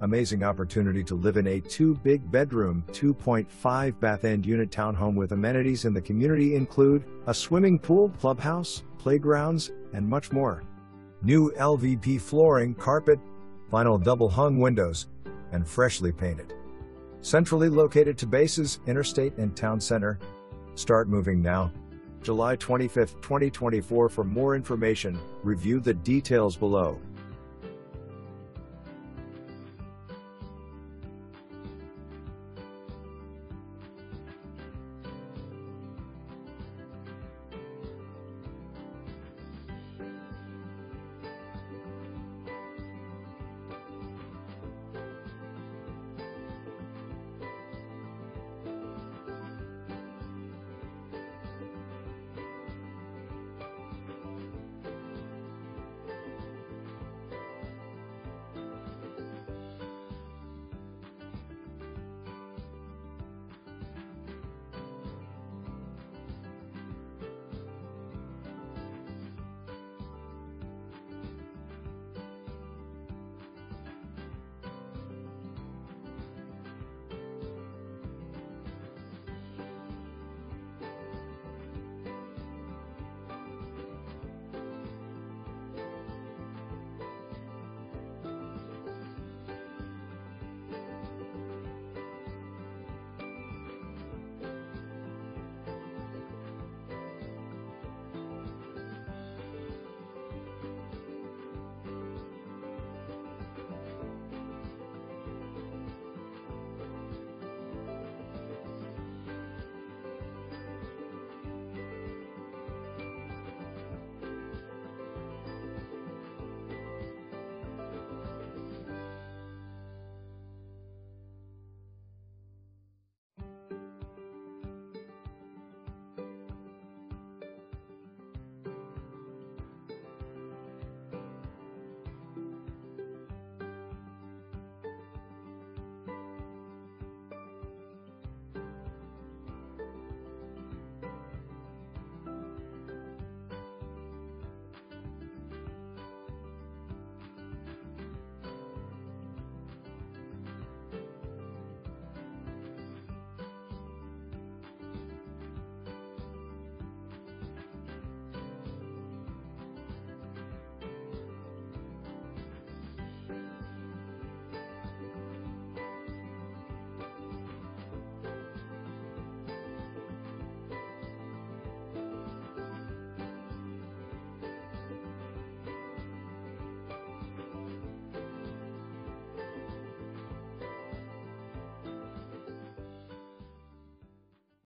Amazing opportunity to live in a two big bedroom, 2.5 bath end unit townhome with amenities in the community include a swimming pool, clubhouse, playgrounds, and much more. New LVP flooring, carpet, vinyl double hung windows, and freshly painted. Centrally located to bases, interstate, and town center. Start moving now. July 25, 2024. For more information, review the details below.